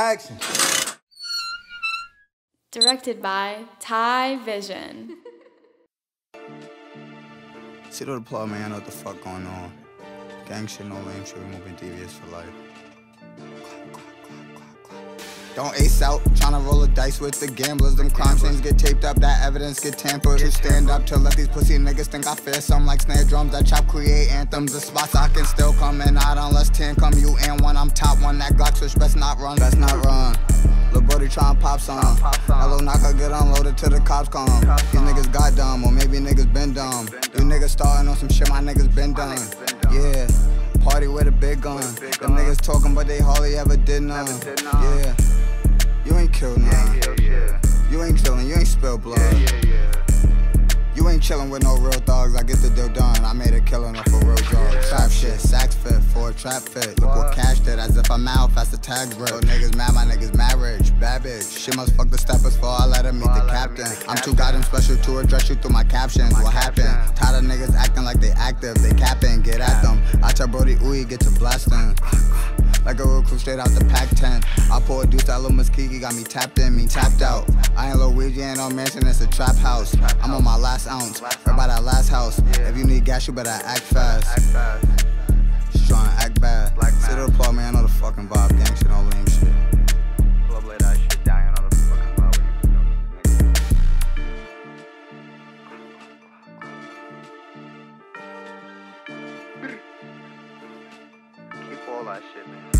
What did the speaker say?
Action. Directed by Ty Vision. See the plug, man. I know what the fuck going on. Gang shit, no lame shit. We moving devious for life. Don't ace out, tryna roll a dice with the gamblers. Them crime scenes get taped up, that evidence get tampered. To stand up to let these pussy niggas think I fear some like snare drums. I chop, create anthems. The spots I can still come in out unless 10 come you and one. I'm top one, that Glock switch best not run, best not run. Lil' Brody tryna pop some. That little knocker get unloaded till the cops come. These niggas got dumb, or maybe niggas been dumb. These niggas starting on some shit my niggas been done. Yeah. Party with a big gun. Them niggas talking, but they hardly ever did none. Yeah. Ain't killing, you ain't spilled blood. You ain't chillin' with no real thugs. I get the deal done. I made a killing off a real drug. Trap shit, sax fit for a trap fit. Look what cash did, as if I'm out fast the tags rip. Niggas mad, my niggas marriage, bad bitch. She must fuck the steppers for I let her meet the captain. I'm too goddamn special to address you through my captions. What happened? Tired of niggas acting like they active, they capping, get at them. I tell Brody, ooh, get to blasting. Like a recruit straight out the Pac 10. I pour a deuce, that little Muskegee got me tapped in, me tapped out. I ain't Luigi, ain't no mansion, it's a trap house. I'm on my last ounce, right by that last house. If you need gas, you better act fast. She tryna act bad. SitoDaPlugg, man, I know the fucking vibe. Gang shit, no lame shit. Club lay shit down, you the fucking vibe. Keep all that shit, man.